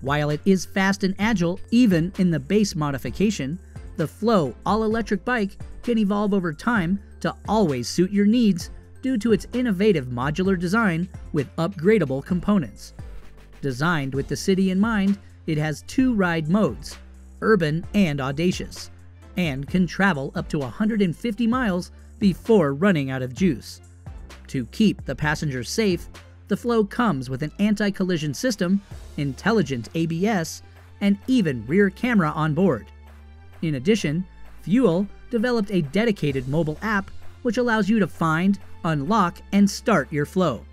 While it is fast and agile, even in the base modification, the Flow all electric bike can evolve over time to always suit your needs due to its innovative modular design with upgradable components. Designed with the city in mind, it has two ride modes urban and audacious, and can travel up to 150 miles before running out of juice. To keep the passengers safe, the Flow comes with an anti collision system, intelligent ABS, and even rear camera on board. In addition, Fuell developed a dedicated mobile app which allows you to find, unlock, and start your Flow.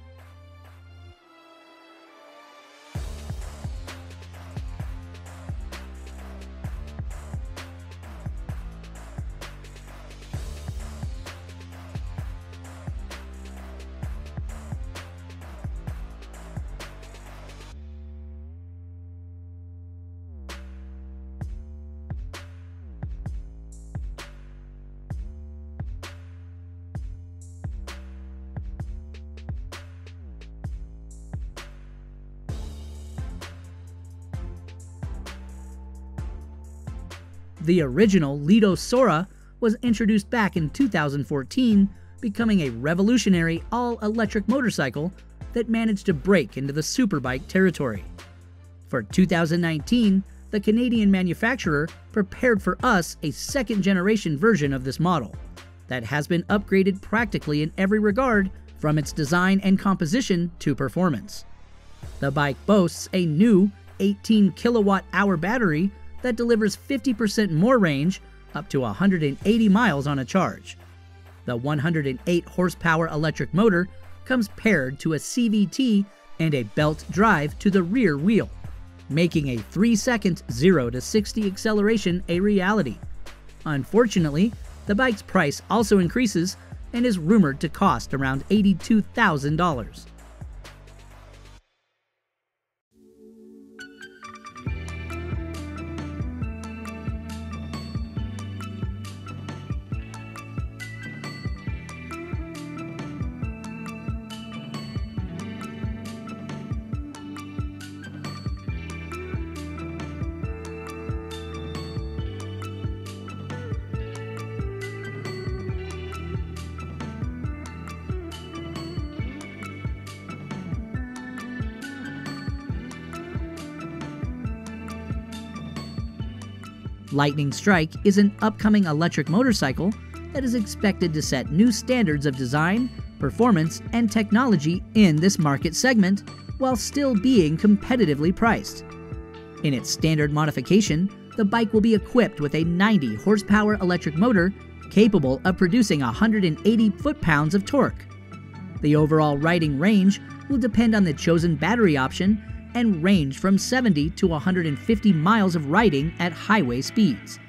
The original Lito Sora was introduced back in 2014, becoming a revolutionary all electric motorcycle that managed to break into the superbike territory. For 2019, the Canadian manufacturer prepared for us a second generation version of this model that has been upgraded practically in every regard from its design and composition to performance. The bike boasts a new 18 kilowatt hour battery that delivers 50% more range, up to 180 miles on a charge. The 108 horsepower electric motor comes paired to a CVT and a belt drive to the rear wheel, making a 3 second 0 to 60 acceleration a reality. Unfortunately, the bike's price also increases and is rumored to cost around $82,000. Lightning Strike is an upcoming electric motorcycle that is expected to set new standards of design, performance, and technology in this market segment while still being competitively priced. In its standard modification, the bike will be equipped with a 90 horsepower electric motor capable of producing 180 foot pounds of torque. The overall riding range will depend on the chosen battery option and range from 70 to 150 miles of riding at highway speeds.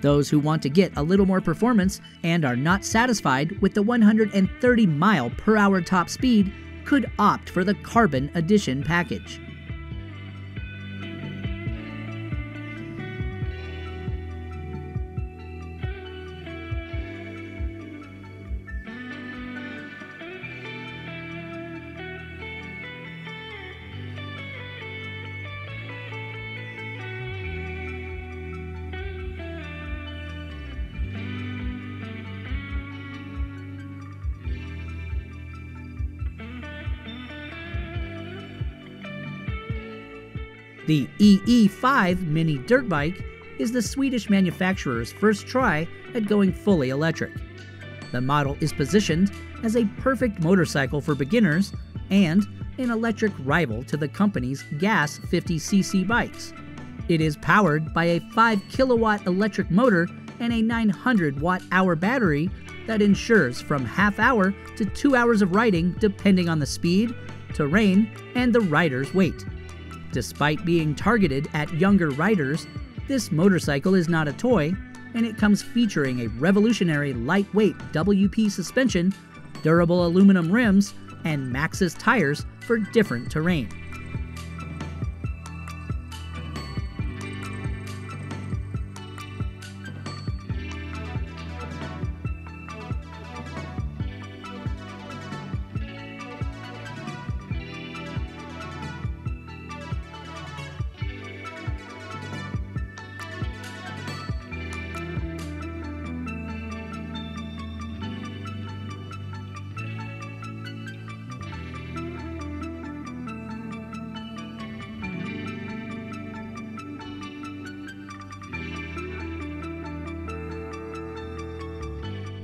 Those who want to get a little more performance and are not satisfied with the 130 mile per hour top speed could opt for the Carbon Edition package. The EE5 mini dirt bike is the Swedish manufacturer's first try at going fully electric. The model is positioned as a perfect motorcycle for beginners and an electric rival to the company's gas 50cc bikes. It is powered by a 5 kilowatt electric motor and a 900 watt hour battery that ensures from half hour to 2 hours of riding depending on the speed, terrain, and the rider's weight. Despite being targeted at younger riders, this motorcycle is not a toy, and it comes featuring a revolutionary lightweight WP suspension, durable aluminum rims, and Maxxis tires for different terrain.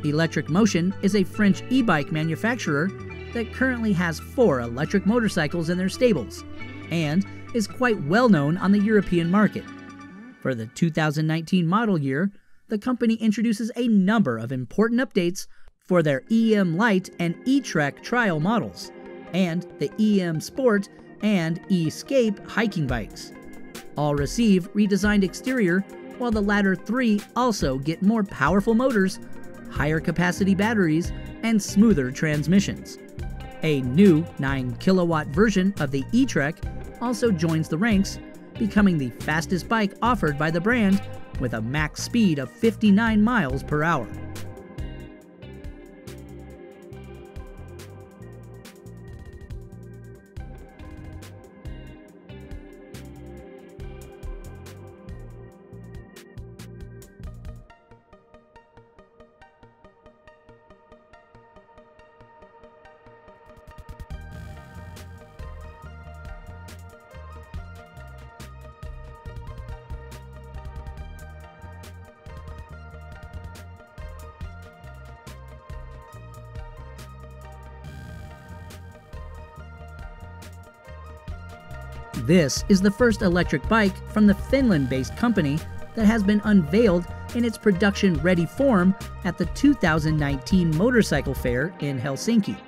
Electric Motion is a French e bike manufacturer that currently has four electric motorcycles in their stables and is quite well known on the European market. For the 2019 model year, the company introduces a number of important updates for their EM Light and E-Trek trial models, and the EM Sport and E-Scape hiking bikes. All receive redesigned exterior, while the latter three also get more powerful motors, higher capacity batteries, and smoother transmissions. A new 9 kilowatt version of the E-Trek also joins the ranks, becoming the fastest bike offered by the brand with a max speed of 59 miles per hour. This is the first electric bike from the Finland based company that has been unveiled in its production ready form at the 2019 Motorcycle Fair in Helsinki.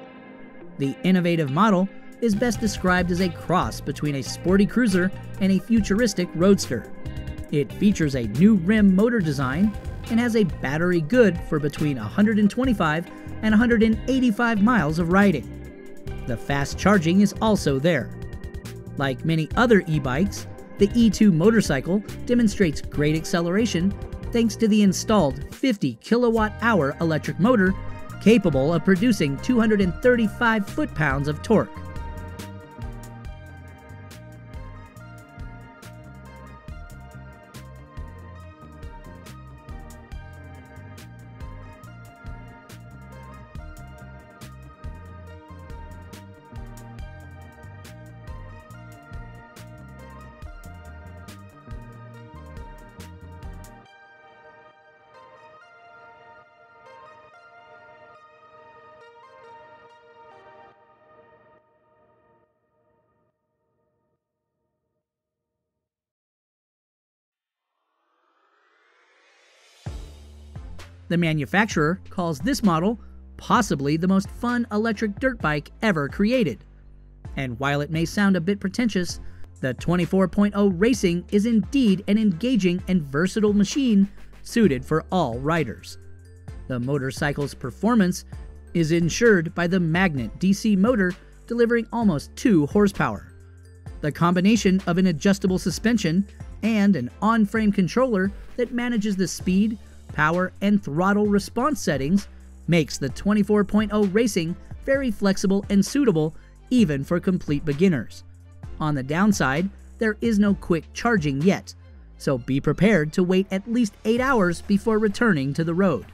The innovative model is best described as a cross between a sporty cruiser and a futuristic roadster. It features a new rim motor design and has a battery good for between 125 and 185 miles of riding. The fast charging is also there. Like many other e bikes, the E2 motorcycle demonstrates great acceleration thanks to the installed 50 kilowatt hour electric motor capable of producing 235 foot pounds of torque. The manufacturer calls this model possibly the most fun electric dirt bike ever created. And while it may sound a bit pretentious, the 24.0 Racing is indeed an engaging and versatile machine suited for all riders. The motorcycle's performance is ensured by the Magnet DC motor delivering almost 2 horsepower. The combination of an adjustable suspension and an on frame controller that manages the speed, power, and throttle response settings makes the 24.0 Racing very flexible and suitable even for complete beginners. On the downside, there is no quick charging yet, so be prepared to wait at least 8 hours before returning to the road.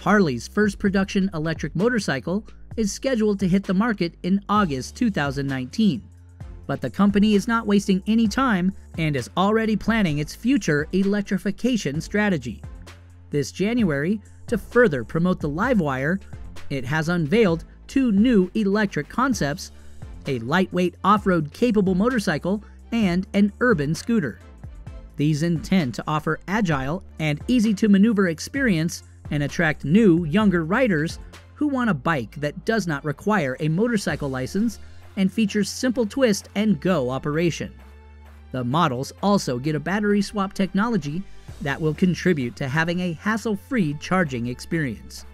Harley's first production electric motorcycle is scheduled to hit the market in August 2019. But the company is not wasting any time and is already planning its future electrification strategy. This January, to further promote the Livewire, it has unveiled two new electric concepts a lightweight off road capable motorcycle and an urban scooter. These intend to offer agile and easy to maneuver experience and attract new, younger riders who want a bike that does not require a motorcycle license and features simple twist and go operation. The models also get a battery swap technology that will contribute to having a hassle free charging experience.